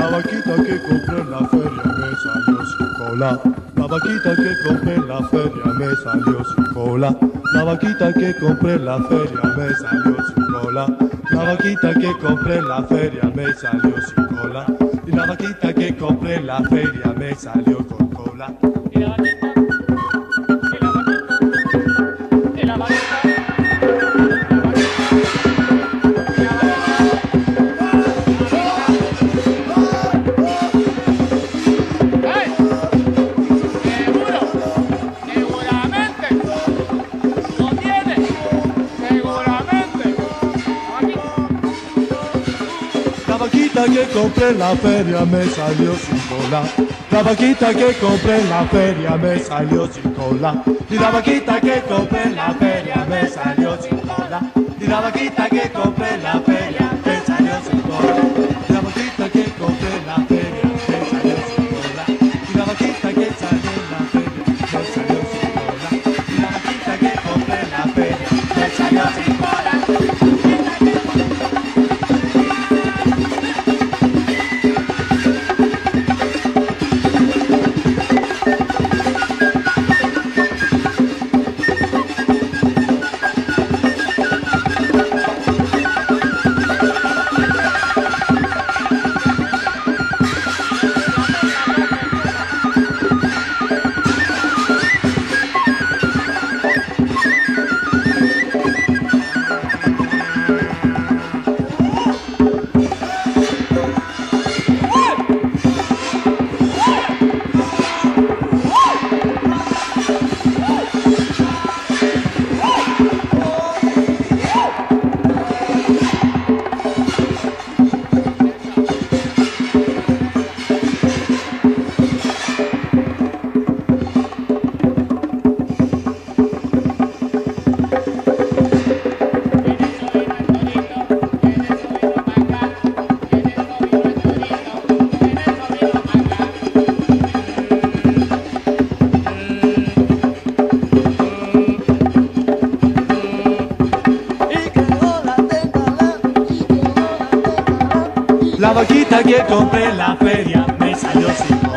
La vaquita que compré en la feria me salió sin cola. La vaquita que compré en la feria me salió sin cola. La vaquita que compré en la feria me salió sin cola. La vaquita que compré en la feria me salió sin cola. Y la vaquita que compré la feria me salió con cola. En la feria me salió sin cola. La vaquita que compré en la feria me salió sin cola. Y la vaquita que compré en la feria me salió sin cola. Y la vaquita que compré en la feria me salió sin cola. Y la vaquita que compré en la feria me salió sin cola. Y la vaquita que salió en la feria me salió sin cola. Y la vaquita que compré en la feria me salió sin cola. La vaquita que compré en la feria me salió sin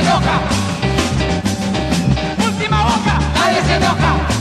se enoja. Última boca, nadie se enoja.